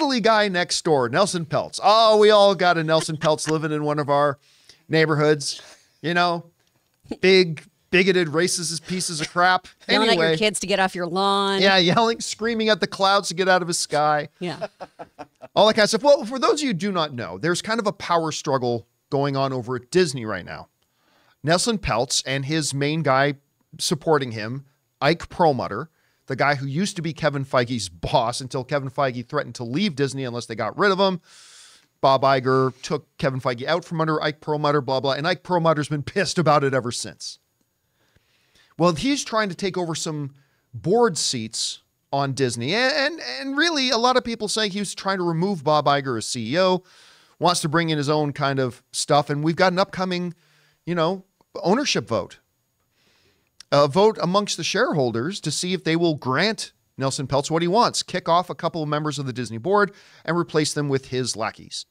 cuddly guy next door, Nelson Peltz. Oh, we all got a Nelson Peltz living in one of our neighborhoods. You know, big, bigoted, racist pieces of crap. Yelling at anyway, your kids to get off your lawn. yeah, yelling, screaming at the clouds to get out of his sky. Yeah. all that kind of stuff. Well, for those of you who do not know, there's kind of a power struggle going on over at Disney right now. Nelson Peltz and his main guy supporting him, Ike Perlmutter, the guy who used to be Kevin Feige's boss until Kevin Feige threatened to leave Disney unless they got rid of him. Bob Iger took Kevin Feige out from under Ike Perlmutter, blah, blah. And Ike Perlmutter's been pissed about it ever since. Well, he's trying to take over some board seats on Disney. And, and, and really, a lot of people say he was trying to remove Bob Iger as CEO, wants to bring in his own kind of stuff. And we've got an upcoming, you know, ownership vote. A vote amongst the shareholders to see if they will grant Nelson Peltz what he wants kick off a couple of members of the Disney board and replace them with his lackeys.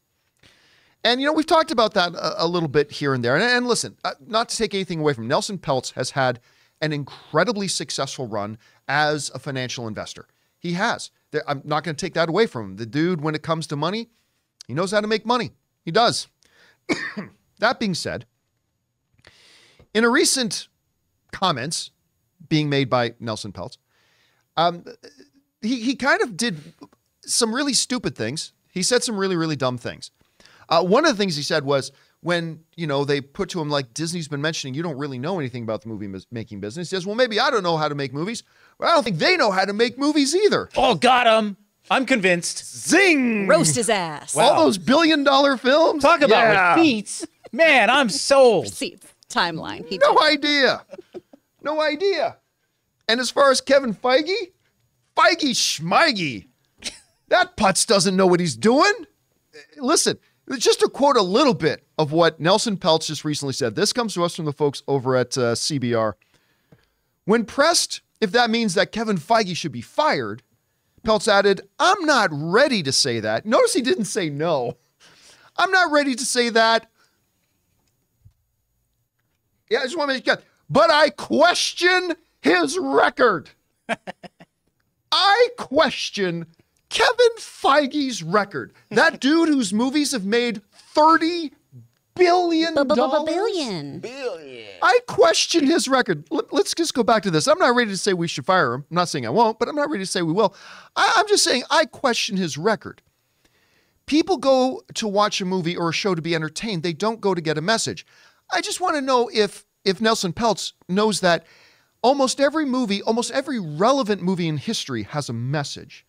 And, you know, we've talked about that a, a little bit here and there. And, and listen, uh, not to take anything away from Nelson Peltz has had an incredibly successful run as a financial investor. He has. There- I'm not going to take that away from him. The dude, when it comes to money, he knows how to make money. He does. that being said, in a recent comments being made by Nelson Peltz, um, he, he kind of did some really stupid things. He said some really, really dumb things. Uh, one of the things he said was when you know they put to him like Disney's been mentioning, you don't really know anything about the movie mis- making business. He says, "Well, maybe I don't know how to make movies. Well, I don't think they know how to make movies either." Oh, got him. I'm convinced. Zing! Roast his ass. All those billion dollar films. Talk about Yeah. receipts. Man, I'm sold. Receipts. Timeline. He No did. idea. No idea. And as far as Kevin Feige, Feige Schmeige, that putz doesn't know what he's doing. Listen, just to quote a little bit of what Nelson Peltz just recently said. This comes to us from the folks over at uh, CBR. When pressed if that means that Kevin Feige should be fired, Peltz added, I'm not ready to say that. Notice he didn't say no. I'm not ready to say that. Yeah, I just want to make it But I question his record. I question Kevin Feige's record. That dude whose movies have made $30 billion. Billion. I question his record. Let- Let's just go back to this. I'm not ready to say we should fire him. I'm not saying I won't, but I'm not ready to say we will. I, I'm just saying I question his record. People go to watch a movie or a show to be entertained. They don't go to get a message. I just want to know if if Nelson Peltz knows that almost every movie, almost every relevant movie in history has a message.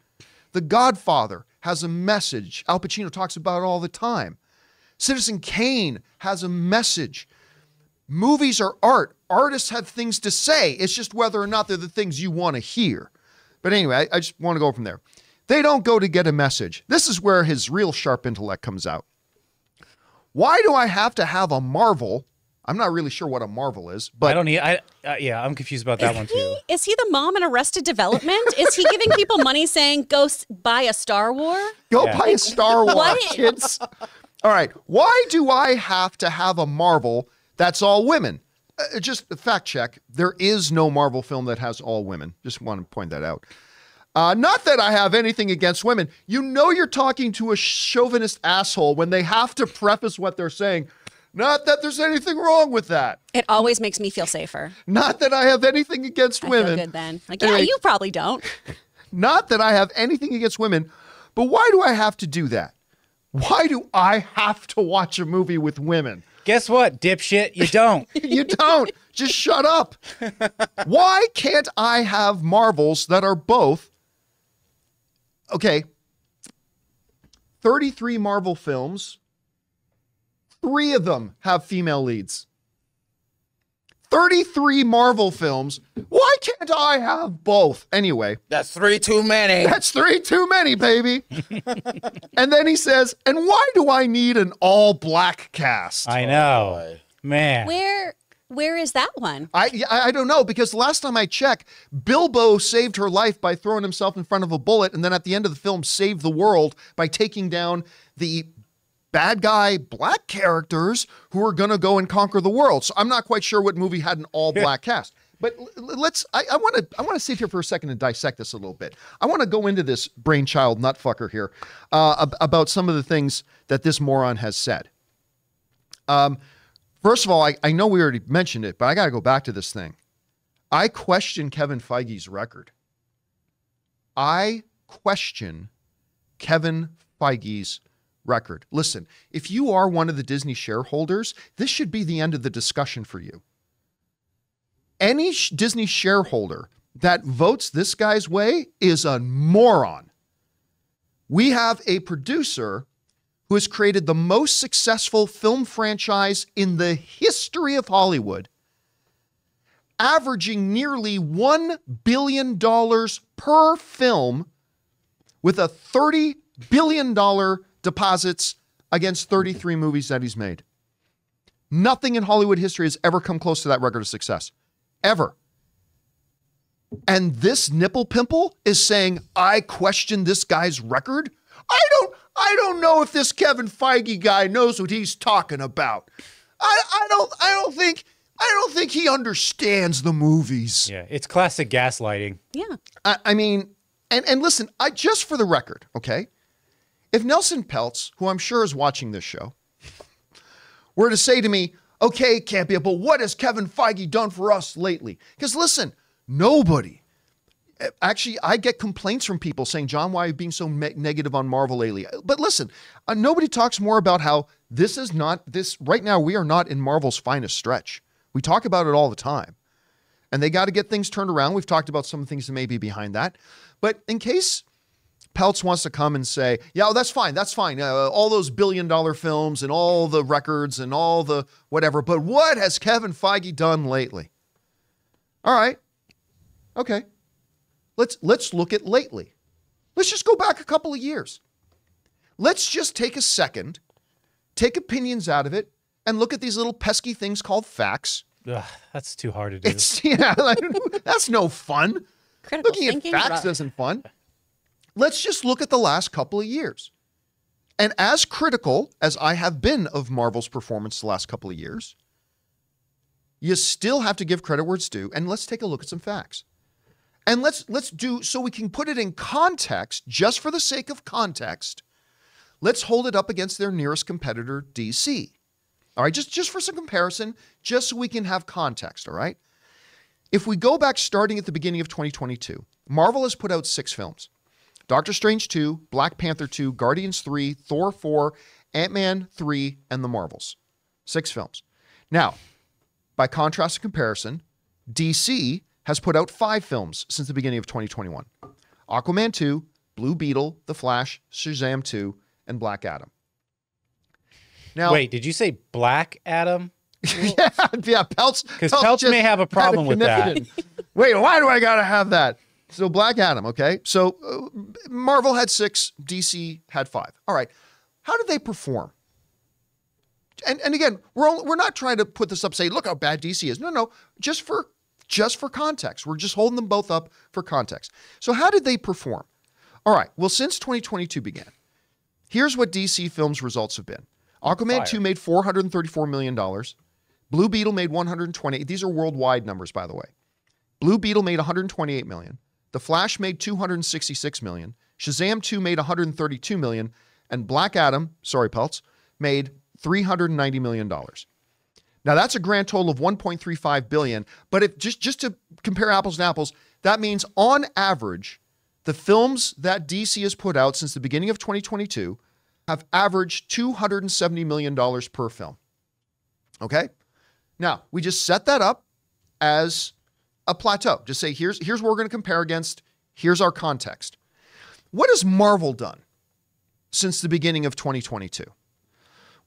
The Godfather has a message. Al Pacino talks about it all the time. Citizen Kane has a message. Movies are art. Artists have things to say. It's just whether or not they're the things you want to hear. But anyway, I, I just want to go from there. They don't go to get a message. This is where his real sharp intellect comes out. Why do I have to have a Marvel? I'm not really sure what a Marvel is, but I don't need. I uh, yeah, I'm confused about that one too. Is he the mom in Arrested Development? Is he giving people money saying go s- buy a Star War? Go Yeah. buy a Star Wars, What? kids. All right. Why do I have to have a Marvel that's all women? Uh, just fact check. There is no Marvel film that has all women. Just want to point that out. Uh, not that I have anything against women. You know, you're talking to a chauvinist asshole when they have to preface what they're saying. Not that there's anything wrong with that. It always makes me feel safer. Not that I have anything against I women. feel good then. Like, yeah, Anyway. you probably don't. Not that I have anything against women, but why do I have to do that? Why do I have to watch a movie with women? Guess what, dipshit? You don't. You don't. Just shut up. Why can't I have Marvels that are both okay? 33 Marvel films, three of them have female leads. 33 Marvel films. Why can't I have both? Anyway, That's three too many. that's three too many, baby. and then he says, and why do I need an all black cast? I know, oh, man. Where where is that one? I, I I don't know because last time I checked, Bilbo saved her life by throwing himself in front of a bullet, and then at the end of the film, saved the world by taking down the bad guy black characters who are gonna go and conquer the world. So I'm not quite sure what movie had an all black cast. But l- l- let's. I want to. I want to sit here for a second and dissect this a little bit. I want to go into this brainchild nutfucker here uh, ab- about some of the things that this moron has said. Um, first of all, I, I know we already mentioned it, but I got to go back to this thing. I question Kevin Feige's record. I question Kevin Feige's record. Listen, if you are one of the Disney shareholders, this should be the end of the discussion for you. Any Disney shareholder that votes this guy's way is a moron. We have a producer who has created the most successful film franchise in the history of Hollywood, averaging nearly $1 billion per film with a $30 billion deposits against 33 movies that he's made. Nothing in Hollywood history has ever come close to that record of success. Ever. And this nipple pimple is saying, I question this guy's record. I don't I don't know if this Kevin Feige guy knows what he's talking about. I, I don't I don't think I don't think he understands the movies. Yeah, it's classic gaslighting. Yeah. I, I mean, and and listen, I just for the record, okay? If Nelson Peltz, who I'm sure is watching this show, were to say to me, okay, Campea, but what has Kevin Feige done for us lately? Because listen, nobody. Actually, I get complaints from people saying, John, why are you being so me- negative on Marvel lately? But listen, uh, nobody talks more about how this is not this right now. We are not in Marvel's finest stretch. We talk about it all the time and they got to get things turned around. We've talked about some things that may be behind that. But in case Peltz wants to come and say, yeah, well, that's fine, that's fine. Uh, all those billion dollar films and all the records and all the whatever. But what has Kevin Feige done lately? All right. Okay. Let's let's look at lately. Let's just go back a couple of years. Let's just take a second, take opinions out of it, and look at these little pesky things called facts. Ugh, that's too hard to do. It's yeah, like, that's no fun. Critical Looking at thinking. facts isn't fun. Let's just look at the last couple of years. And as critical as I have been of Marvel's performance the last couple of years, you still have to give credit where it's due. And let's take a look at some facts. And let's let's do so we can put it in context, just for the sake of context. Let's hold it up against their nearest competitor, DC. All right, just, just for some comparison, just so we can have context, all right? If we go back starting at the beginning of 2022, Marvel has put out six films Doctor Strange 2, Black Panther 2, Guardians 3, Thor 4, Ant Man 3, and The Marvels. Six films. Now, by contrast and comparison, DC has put out five films since the beginning of 2021 Aquaman 2, Blue Beetle, The Flash, Shazam 2, and Black Adam. Now, Wait, did you say Black Adam? yeah, yeah, Peltz. Because Peltz just may have a problem with that. Wait, why do I gotta have that? So Black Adam, okay. So uh, Marvel had six, DC had five. All right, how did they perform? And and again, we're we're not trying to put this up, say, look how bad DC is. No, no, just for just for context. We're just holding them both up for context. So how did they perform? All right. Well, since 2022 began, here's what DC Films results have been. Aquaman Fire. 2 made $434 million. Blue Beetle made 120. These are worldwide numbers, by the way. Blue Beetle made 128 million. The Flash made 266 million. Shazam 2 made 132 million. And Black Adam, sorry, Peltz, made 390 million dollars. Now that's a grand total of 1.35 billion. But if just just to compare apples and apples, that means on average, the films that DC has put out since the beginning of 2022 have averaged 270 million dollars per film. Okay? Now, we just set that up as a plateau. Just say here's here's what we're going to compare against. Here's our context. What has Marvel done since the beginning of 2022?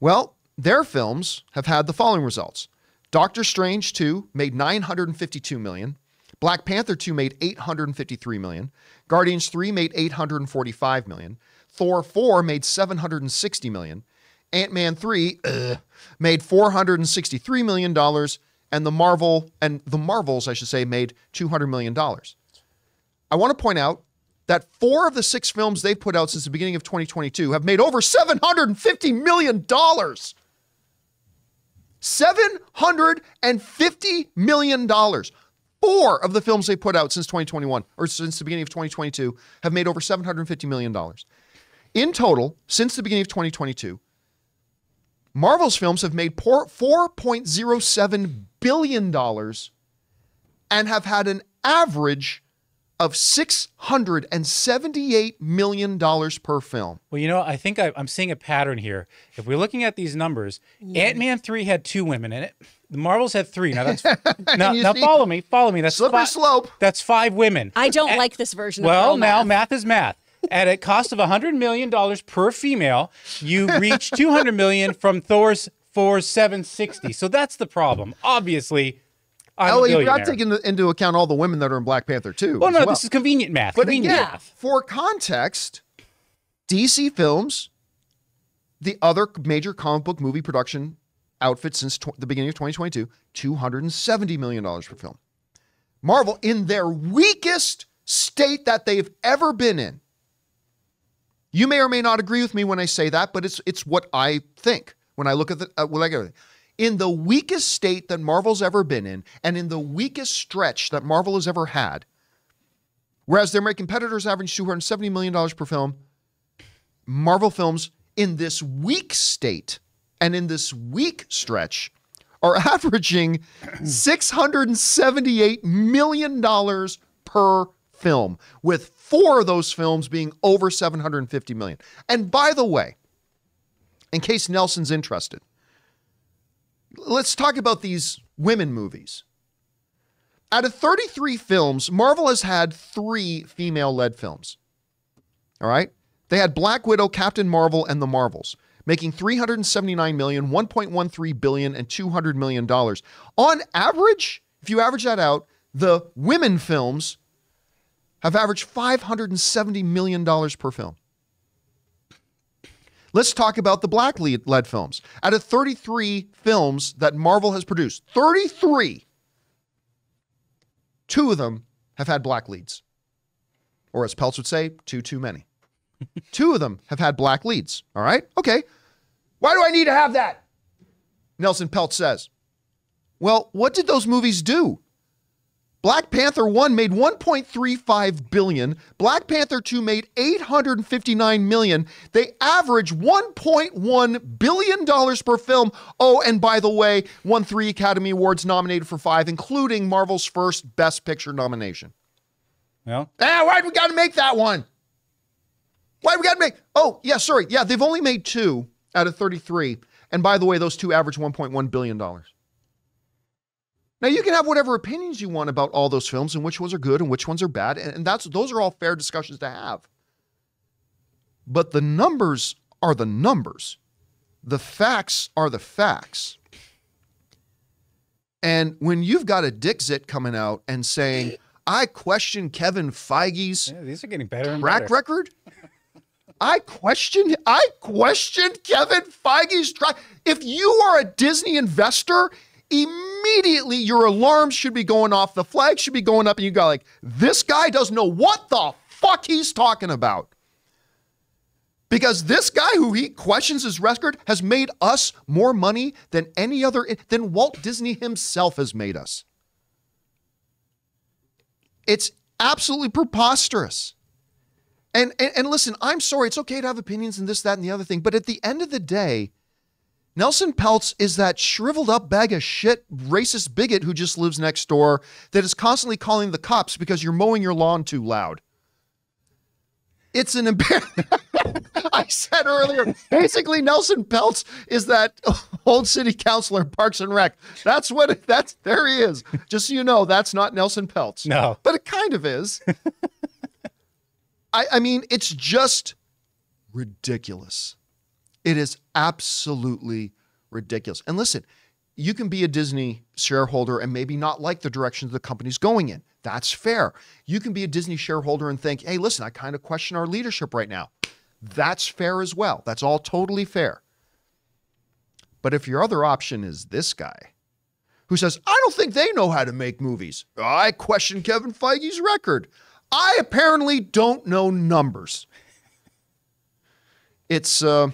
Well, their films have had the following results. Doctor Strange 2 made 952 million. Black Panther 2 made 853 million. Guardians 3 made 845 million. Thor 4 made 760 million. Ant-Man 3 ugh, made 463 million dollars and the Marvel and the Marvels I should say made 200 million dollars. I want to point out that four of the six films they've put out since the beginning of 2022 have made over 750 million dollars. 750 million dollars. four of the films they put out since 2021 or since the beginning of 2022 have made over $750 million. In total, since the beginning of 2022, Marvel's films have made $4.07 billion and have had an average of $678 million per film. Well, you know, I think I, I'm seeing a pattern here. If we're looking at these numbers, Ant Man three had two women in it. The Marvels had three. Now that's now, now see? follow me, follow me. That's Slippery fi- slope. That's five women. I don't like this version Well, of girl now math. math is math. At a cost of $100 million per female, you reach 200 million from Thor's for 760. So that's the problem. Obviously, Oh, you've not take into, account all the women that are in Black Panther too. well, no, well. this is convenient math. But convenient again, math. for context, DC Films, the other major comic book movie production outfit since tw- the beginning of 2022, $270 million per film. Marvel, in their weakest state that they've ever been in, you may or may not agree with me when I say that, but it's it's what I think when I look at the uh, when I go in the weakest state that Marvel's ever been in, and in the weakest stretch that Marvel has ever had. Whereas their main competitors average $270 million per film, Marvel films in this weak state and in this weak stretch are averaging $678 million per film, with four of those films being over 750 million. And by the way, in case Nelson's interested, let's talk about these women movies. Out of 33 films, Marvel has had three female led films. All right? They had Black Widow, Captain Marvel, and The Marvels, making 379 million, 1.13 billion, and 200 million dollars. On average, if you average that out, the women films have averaged 570 million dollars per film. Let's talk about the black lead led films. Out of 33 films that Marvel has produced, 33 Two of them have had black leads. Or as Peltz would say, two too many. Two of them have had black leads. All right? Okay. Why do I need to have that? Nelson Peltz says. Well, what did those movies do? Black Panther 1 made 1.35 billion. Black Panther 2 made 859 million. They average 1.1 billion dollars per film. Oh, and by the way, won 3 Academy Awards nominated for 5, including Marvel's first Best Picture nomination. Well, Ah, why'd we got to make that one? Why'd we got to make? Oh, yeah, sorry. Yeah, they've only made 2 out of 33. And by the way, those two average 1.1 billion dollars. Now you can have whatever opinions you want about all those films and which ones are good and which ones are bad, and, that's those are all fair discussions to have. But the numbers are the numbers. The facts are the facts. And when you've got a Dixit coming out and saying, I question Kevin Feige's yeah, these are getting better and track better. record. I question I questioned Kevin Feige's track. If you are a Disney investor, immediately your alarms should be going off, the flag should be going up, and you go like, this guy doesn't know what the fuck he's talking about. Because this guy who he questions his record has made us more money than any other than Walt Disney himself has made us. It's absolutely preposterous. And, and and listen, I'm sorry. It's okay to have opinions and this, that, and the other thing. But at the end of the day, Nelson Peltz is that shriveled up bag of shit, racist bigot who just lives next door that is constantly calling the cops because you're mowing your lawn too loud. It's an embarrassment. I said earlier, basically Nelson Peltz is that old city councilor in Parks and Rec. That's what it, that's there he is. Just so you know, that's not Nelson Peltz. No. But it kind of is. I, I mean, it's just ridiculous. It is absolutely ridiculous. And listen, you can be a Disney shareholder and maybe not like the direction the company's going in. That's fair. You can be a Disney shareholder and think, hey, listen, I kind of question our leadership right now. That's fair as well. That's all totally fair. But if your other option is this guy who says, I don't think they know how to make movies, I question Kevin Feige's record. I apparently don't know numbers. It's uh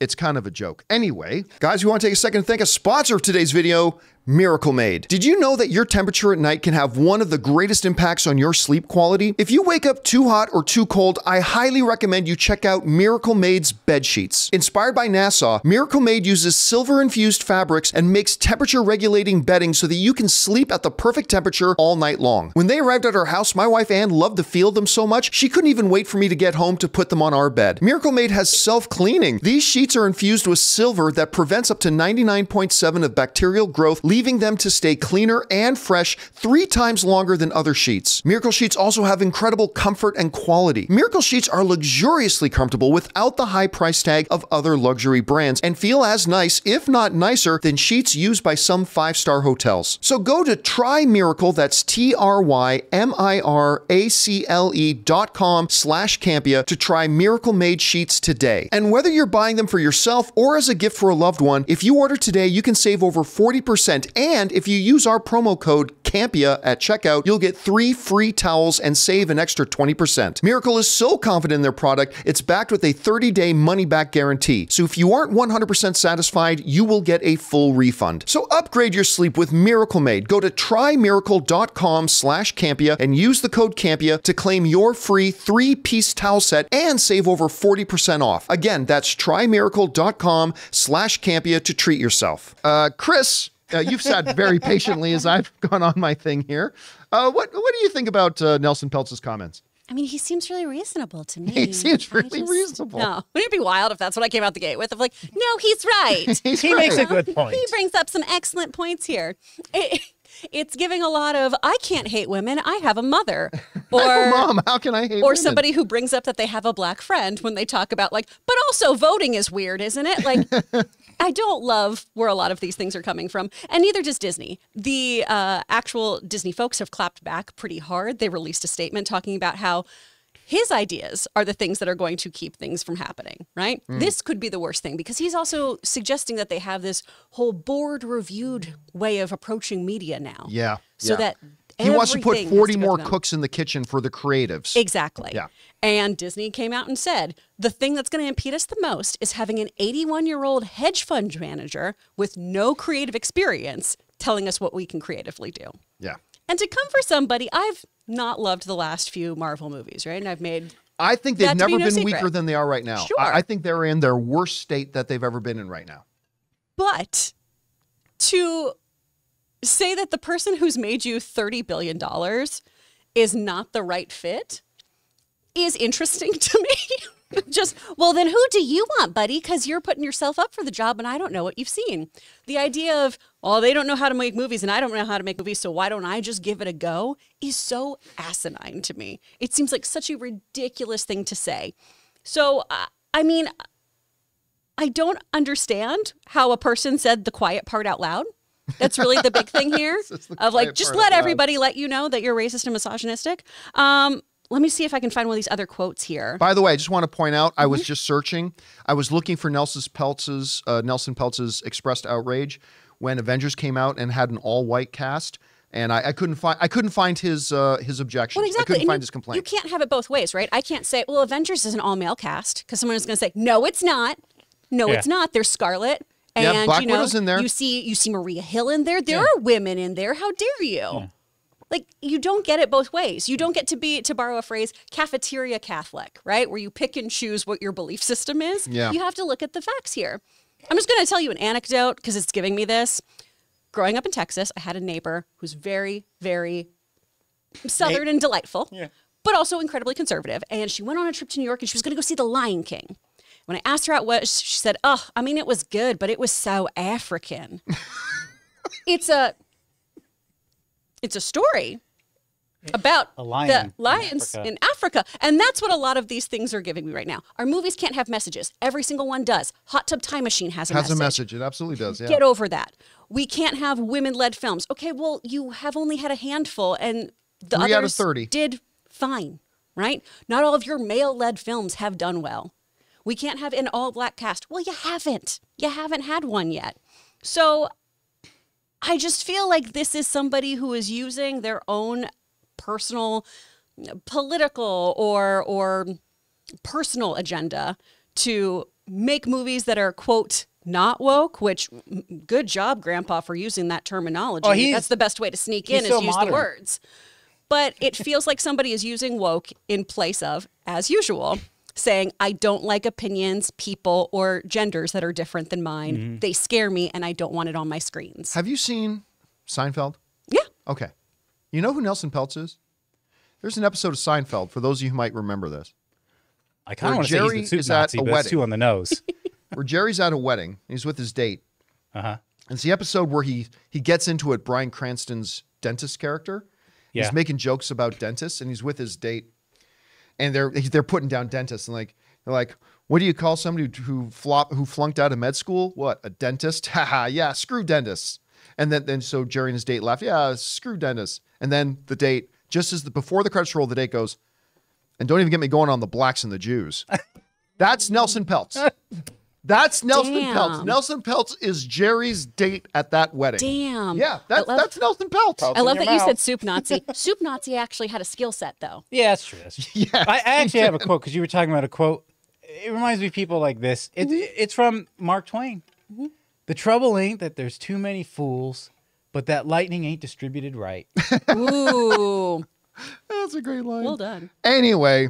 it's kind of a joke. Anyway, guys, we want to take a second to thank a sponsor of today's video, Miracle Made. Did you know that your temperature at night can have one of the greatest impacts on your sleep quality? If you wake up too hot or too cold, I highly recommend you check out Miracle Made's bed sheets. Inspired by NASA, Miracle Made uses silver infused fabrics and makes temperature regulating bedding so that you can sleep at the perfect temperature all night long. When they arrived at our house, my wife Ann loved to feel them so much, she couldn't even wait for me to get home to put them on our bed. Miracle Made has self cleaning. These sheets are infused with silver that prevents up to 99.7 of bacterial growth, leaving them to stay cleaner and fresh three times longer than other sheets. Miracle Sheets also have incredible comfort and quality. Miracle Sheets are luxuriously comfortable without the high price tag of other luxury brands and feel as nice, if not nicer, than sheets used by some five star hotels. So go to Try Miracle, that's T R Y M I R A C L E dot com slash Campea to try Miracle Made sheets today. And whether you're buying them for yourself or as a gift for a loved one, if you order today, you can save over 40%. And if you use our promo code Campea at checkout, you'll get three free towels and save an extra 20%. Miracle is so confident in their product, it's backed with a 30 day money back guarantee. So if you aren't 100% satisfied, you will get a full refund. So upgrade your sleep with Miracle Made. Go to trymiracle.com slash Campea and use the code Campea to claim your free three piece towel set and save over 40% off. Again, that's trymiracle.com slash Campea to treat yourself. Uh, Chris, uh, you've sat very patiently as I've gone on my thing here. Uh, what what do you think about uh, Nelson Peltz's comments? I mean, he seems really reasonable to me. He seems I really reasonable. No, wouldn't it be wild if that's what I came out the gate with? Of like, no, he's right. He's He makes a good point. he brings up some excellent points here. It- it's giving a lot of I can't hate women. I have a mother, or Mom, how can I hate or women? somebody who brings up that they have a black friend when they talk about like, but also voting is weird, isn't it? Like, I don't love where a lot of these things are coming from, and neither does Disney. The uh, actual Disney folks have clapped back pretty hard. They released a statement talking about how his ideas are the things that are going to keep things from happening, right? Mm. This could be the worst thing because he's also suggesting that they have this whole board reviewed way of approaching media now. Yeah. So yeah. that he wants to put 40 to more cooks in the kitchen for the creatives. Exactly. Yeah. And Disney came out and said the thing that's going to impede us the most is having an 81 year old hedge fund manager with no creative experience telling us what we can creatively do. yeah. And to come for somebody, I've not loved the last few Marvel movies, right? And I've made I think they've to be never no been secret. weaker than they are right now. Sure. I, I think they're in their worst state that they've ever been in right now. But to say that the person who's made you $30 billion is not the right fit is interesting to me. Just, well, then who do you want, buddy? Because you're putting yourself up for the job and I don't know what you've seen. The idea of, well, they don't know how to make movies and I don't know how to make movies, so why don't I just give it a go is so asinine to me. It seems like such a ridiculous thing to say. So, uh, I mean, I don't understand how a person said the quiet part out loud. That's really the big thing here of like just let everybody let you know that you're racist and misogynistic. Um, let me see if I can find one of these other quotes here. By the way, I just want to point out, I Mm-hmm. was just searching. I was looking for Nelson Peltz's uh, Nelson Peltz's expressed outrage when Avengers came out and had an all-white cast, and I, I couldn't find I couldn't find his uh, his objections. Well, exactly. I couldn't and find you, his complaint. You can't have it both ways, right? I can't say, well, Avengers is an all male cast because someone is going to say, no, it's not. No, Yeah. it's not. There's Scarlett. Yeah, And Black you know, Widow's in there. You see, you see Maria Hill in there. There are women in there. How dare you? Like you don't get it both ways. You don't get to be, to borrow a phrase, cafeteria Catholic, right? Where you pick and choose what your belief system is. Yeah. You have to look at the facts here. I'm just going to tell you an anecdote because it's giving me this. Growing up in Texas, I had a neighbor who's very, very southern and delightful, yeah. but also incredibly conservative. And she went on a trip to New York and she was going to go see The Lion King. When I asked her out it was, she said, "Oh, I mean, it was good, but it was so African." it's a, it's a story about A lion the in lions Africa. in Africa, and that's what a lot of these things are giving me right now. Our movies can't have messages. Every single one does. Hot Tub Time Machine has a has message. a message. It absolutely does. Yeah. Get over that. We can't have women-led films. Okay, well, you have only had a handful, and the Three out of others 30. did fine, right? Not all of your male-led films have done well. We can't have an all-black cast. Well, you haven't. You haven't had one yet. So I just feel like this is somebody who is using their own personal political or or personal agenda to make movies that are quote not woke, which good job, Grandpa, for using that terminology. Oh, That's the best way to sneak in is so use modern. the words. But it feels like somebody is using woke in place of, as usual, saying, I don't like opinions, people, or genders that are different than mine. Mm-hmm. They scare me and I don't want it on my screens. Have you seen Seinfeld? Yeah. Okay. You know who Nelson Peltz is? There's an episode of Seinfeld, for those of you who might remember this, I kind of want to say Jerry he's the soup is at a but wedding. too on the nose. where Jerry's at a wedding. He's with his date. Uh huh. It's the episode where he he gets into it. Bryan Cranston's dentist character. Yeah. He's making jokes about dentists, and he's with his date, and they're they're putting down dentists, and like they're like, "What do you call somebody who flop who flunked out of med school? What a dentist? Haha, yeah, screw dentists." And then then so Jerry and his date laugh, "Yeah, screw dentists." And then the date, just as the before the credits roll, the date goes, "And don't even get me going on the blacks and the Jews." That's Nelson Peltz. That's Nelson Peltz. Nelson Peltz is Jerry's date at that wedding. Damn. Yeah, that's love, that's Nelson Peltz. I love that your you said soup Nazi. soup Nazi actually had a skill set, though. Yeah, that's true. That's true. Yes, I, I actually have a quote because you were talking about a quote. It reminds me of people like this. It, mm-hmm. It's from Mark Twain. Mm-hmm. The trouble ain't that there's too many fools, but that lightning ain't distributed right. Ooh, That's a great line. well done. Anyway,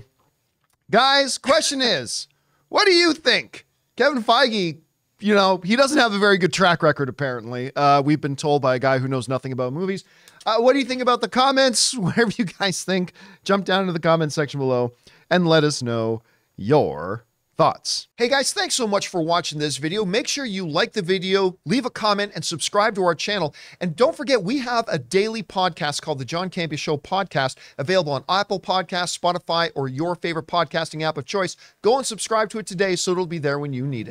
guys, question is, what do you think? Kevin Feige, you know, he doesn't have a very good track record, apparently. Uh, we've been told by a guy who knows nothing about movies. Uh, what do you think about the comments? Whatever you guys think, jump down into the comment section below and let us know your thoughts. Hey guys, thanks so much for watching this video. Make sure you like the video, leave a comment, and subscribe to our channel. And don't forget, we have a daily podcast called the John Campea Show Podcast, available on Apple Podcasts, Spotify, or your favorite podcasting app of choice. Go and subscribe to it today so it'll be there when you need it.